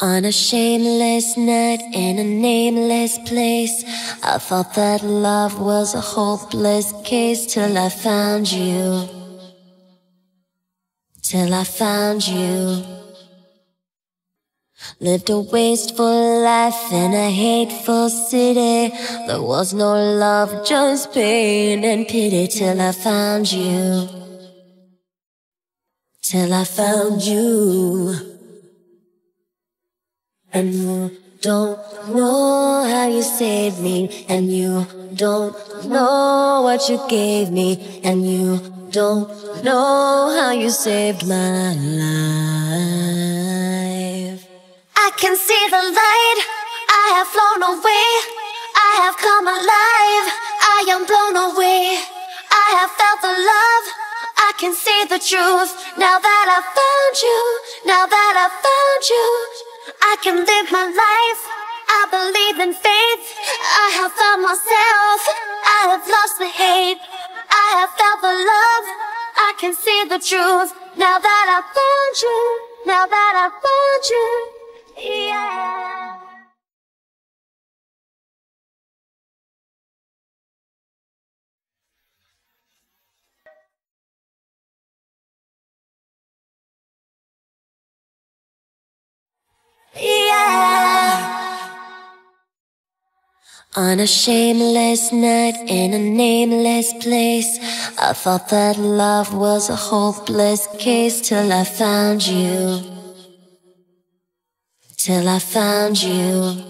On a shameless night in a nameless place, I thought that love was a hopeless case till I found you. Till I found you. Lived a wasteful life in a hateful city. There was no love, just pain and pity till I found you. Till I found you. And you don't know how you saved me. And you don't know what you gave me. And you don't know how you saved my life. I can see the light. I have flown away. I have come alive. I am blown away. I have felt the love. I can see the truth. Now that I've found you. Now that I've found you. I can live my life. I believe in faith. I have found myself. I have lost the hate. I have felt the love. I can see the truth. Now that I found you. Now that I found you. On a shameless night in a nameless place, I thought that love was a hopeless case till I found you. Till I found you.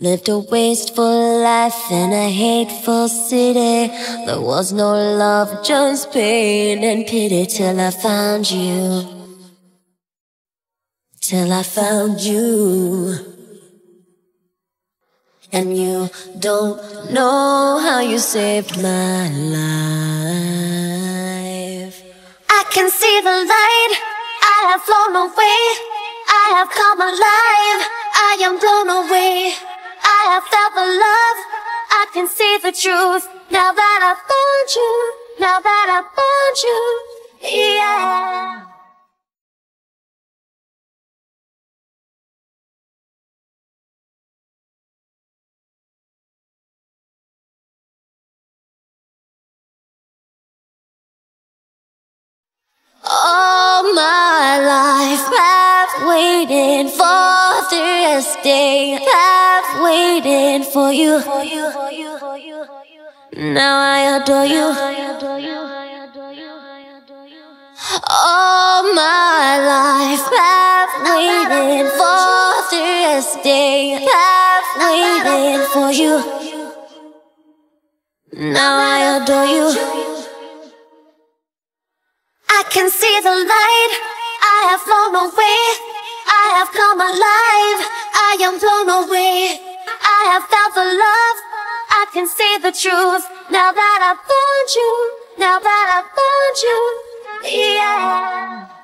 Lived a wasteful life in a hateful city. There was no love, just pain and pity till I found you. Till I found you. And you don't know how you saved my life. I can see the light. I have flown away. I have come alive. I am blown away. I have felt the love. I can see the truth. Now that I found you. Now that I found you. For you Now I adore you All my life I've waited for this day I've waited for you Now I adore you I can see the light. I have flown away. I have come alive. I am blown away. Can see the truth. Now that I found you. Now that I found you. Yeah.